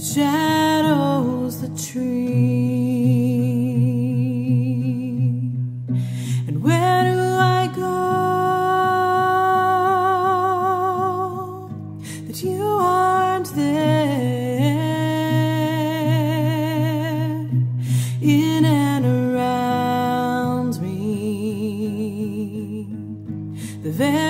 that shadows the tree. And where do I go that you aren't there in and around me? The very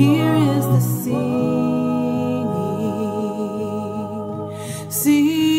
Here is the singing. singing.